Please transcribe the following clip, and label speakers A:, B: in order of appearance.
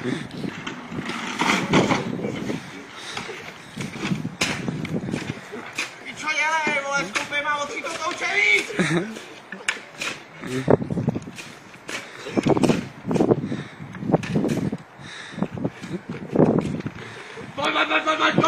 A: 你出来！我这不被骂了，你都吃！快快快快快，走！